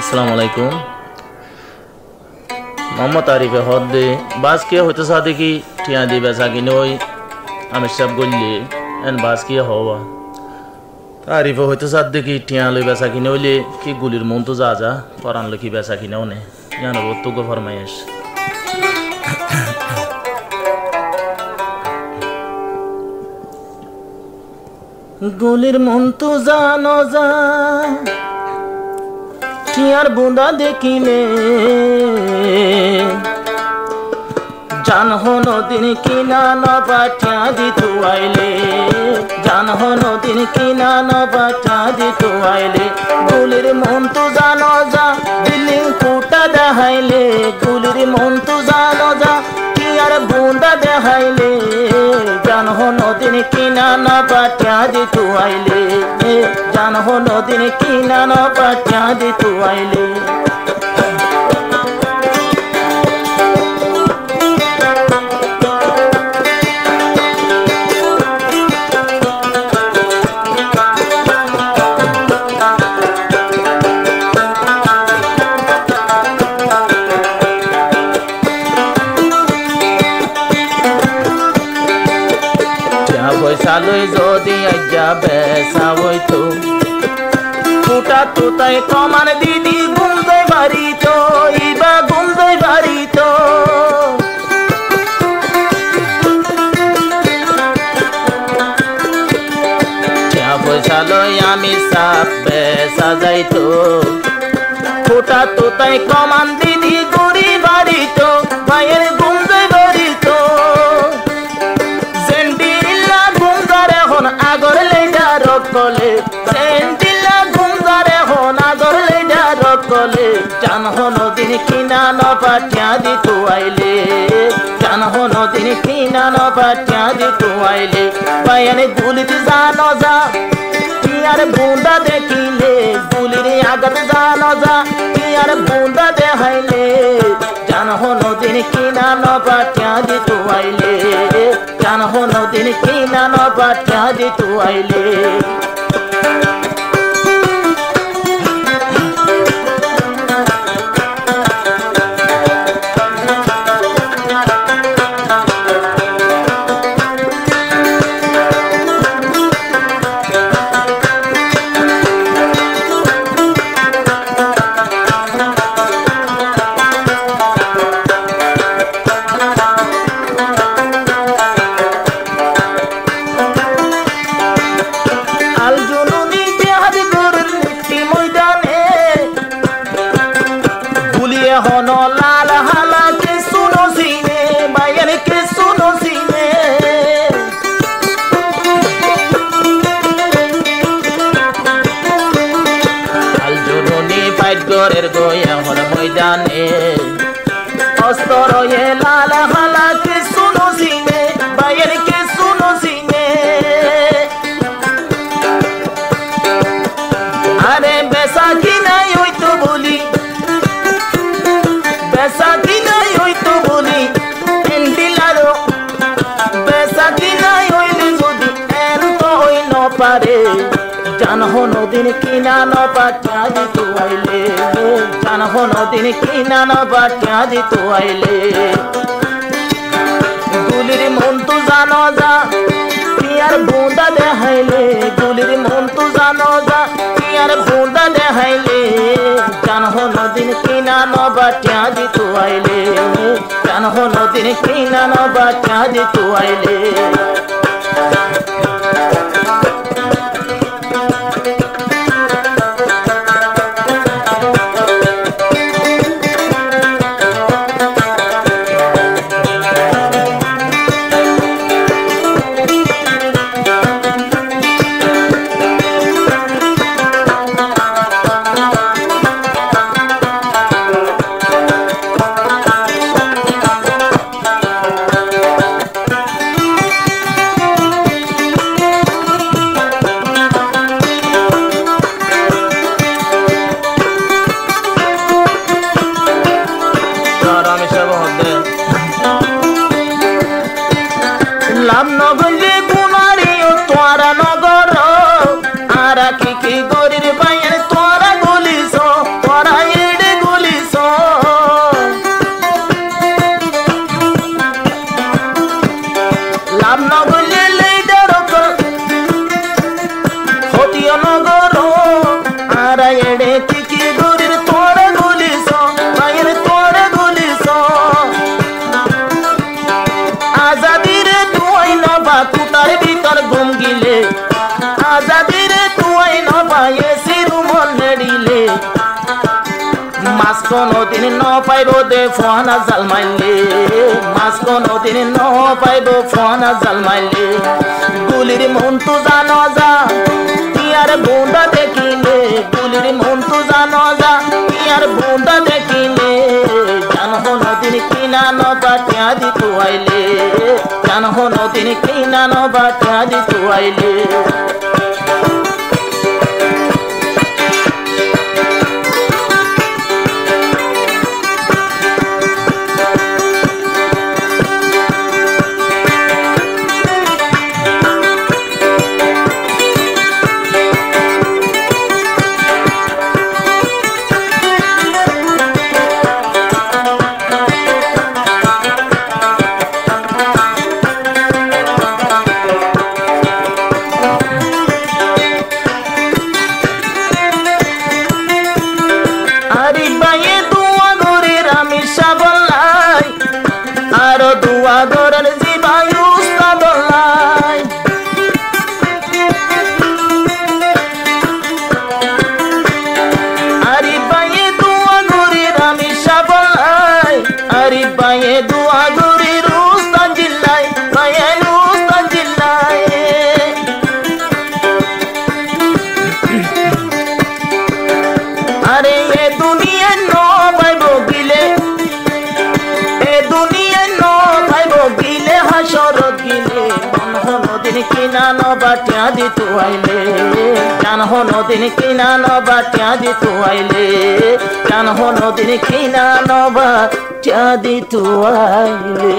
আসসালামু আলাইকুম। মোহাম্মদ আরিফে হদ দে, বাস কে হইতে সা দেখি, ঠিয়া দি বেসা কিনে ওই আমি সব গল্লি এন বাস কিয়া হওয়া। আরিফে হইতে সা দেখি, ঠিয়া লই বেসা কিনে হইলে কি গুলির মন তো যা যা পরান লকি বেসা কিনেও নে জানো তো গো ফরমাইশ গুলির মন তো জানো যা টিয়ার বুঁদা দেখিলে জানহ নদীন কিনা নবাটিয়া দিতু আইলে। জানহ নদীন কিনা নবাটিয়া দিতু আইলে। গুলির মন তো জানো যা বিল্ডিং কুটা দেখাইলে। গুলির মন তো জানো যা টিয়ার বুঁদা দেখাইলে। জানহ নদীন কিনা নবাটিয়া দিতু আইলে। জানহ নদীন কিনা বাচ্চা দিতু আইলে। পয়সা লই যদি আজ্ঞা বেসা হইতো। ফুটা তুতাই কমান দিদি গুন্দই বাড়িত, ইবা গুন্দই বাড়িত। পয়সা লই আমি সাপ বেসা যাইতো। ফুটা তুতাই কমান জান হন দিন কিনা ন পাটিয়া দি তু আইলে পায়ানে গুলিতে জানো যা টিয়ার বুন্দা দেখিলে গুলির আগত জানো যা টিয়ার বুন্দা দেখাইলে। জান হন দিন কিনা ন পাটিয়া দি তু আইলে জান গুলিয়ে হন লাল হালা কে শুনো সিনে বায়ান কে শুনো সিনে আল জোরনি পাইট গরের ময়দানে। অস্তর লাল হালা জানহ নদীন কিনা ন পাটিয়া দিত আইলে। জানহ নদীন কিনা ন পাটিয়া দিত আইলে। গুলির মন তো জানো যা পিয়ার বুঁদা দেখাইলে। গুলির মন তো জানো যা পিয়ার বুঁদা দেখাইলে। জানহ নদীন কিনা নবাটিয়া দিত আইলে। জানহ নদীন কিনা নবাটিয়া দিত আইলে। করলাম নগণ্য তুতার ভিতর ঘুম গিলে আজাদির তুই নবা এসি রুম নেড়িলে। মাছ কোনদিন ন পাইব দে ফোয়ানা জাল মাইলে মাছ কোনদিন ন পাইব ফোয়ানা জাল মাইলে। গুলির মন তু জানো যা ইয়ার বুন্দা দেখিলে। গুলির মন তু জানো যা ইয়ার বুন্দা দেখিলে। জান নদীন কিনা ন বাটিয়া দি তুয়াইলে জান নদীন কিনা ন বাটিয়া দি তুয়াইলে আরে বাইয়ে কিনা ন বাটিয়া দি তুয়াইলে। জান নদীন কিনা নবাটিয়া বাটিয়া দি তুয়াইলে। জান নদিন কিনা নবাটিয়া বাটিয়া দি তুয়াইলে।